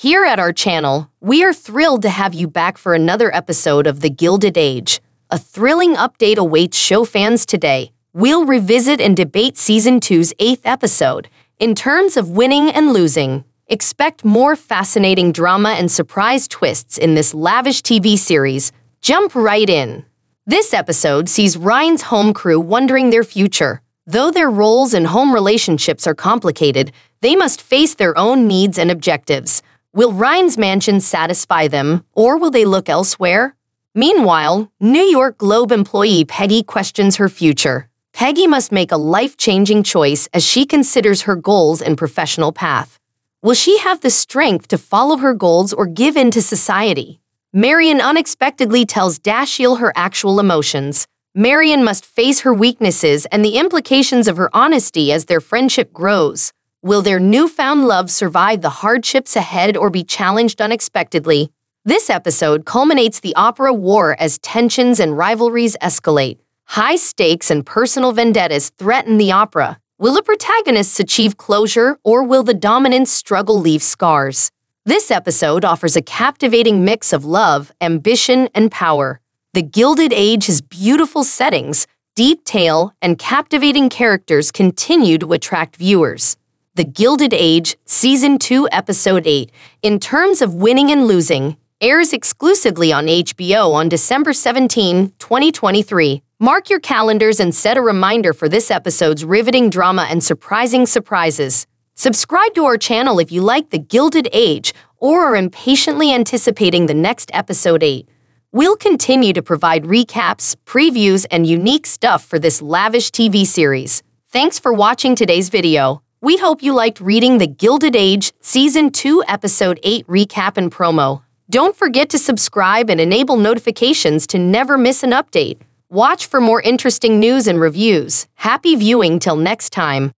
Here at our channel, we are thrilled to have you back for another episode of The Gilded Age. A thrilling update awaits show fans today. We'll revisit and debate Season 2's eighth episode. In terms of winning and losing, expect more fascinating drama and surprise twists in this lavish TV series. Jump right in. This episode sees Ryan's home crew wondering their future. Though their roles and home relationships are complicated, they must face their own needs and objectives. Will Ryan's mansion satisfy them, or will they look elsewhere? Meanwhile, New York Globe employee Peggy questions her future. Peggy must make a life changing choice as she considers her goals and professional path. Will she have the strength to follow her goals or give in to society? Marian unexpectedly tells Dashiell her actual emotions. Marian must face her weaknesses and the implications of her honesty as their friendship grows. Will their newfound love survive the hardships ahead or be challenged unexpectedly? This episode culminates the opera war as tensions and rivalries escalate. High stakes and personal vendettas threaten the opera. Will the protagonists achieve closure or will the dominant's struggle leave scars? This episode offers a captivating mix of love, ambition, and power. The Gilded Age's beautiful settings, deep tale, and captivating characters continue to attract viewers. The Gilded Age, Season 2, Episode 8, in terms of winning and losing, airs exclusively on HBO on December 17, 2023. Mark your calendars and set a reminder for this episode's riveting drama and surprising surprises. Subscribe to our channel if you like The Gilded Age or are impatiently anticipating the next episode 8. We'll continue to provide recaps, previews, and unique stuff for this lavish TV series. Thanks for watching today's video. We hope you liked reading The Gilded Age Season 2 Episode 8 recap and promo. Don't forget to subscribe and enable notifications to never miss an update. Watch for more interesting news and reviews. Happy viewing till next time.